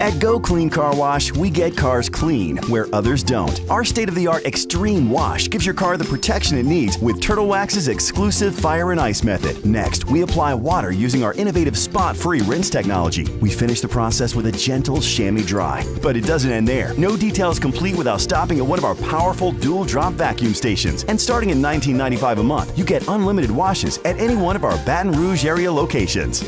At Geaux Clean Car Wash, we get cars clean where others don't. Our state of the art Extreme Wash gives your car the protection it needs with Turtle Wax's exclusive fire and ice method. Next, we apply water using our innovative spot free rinse technology. We finish the process with a gentle chamois dry. But it doesn't end there. No detail is complete without stopping at one of our powerful dual drop vacuum stations. And starting at $19.95 a month, you get unlimited washes at any one of our Baton Rouge area locations.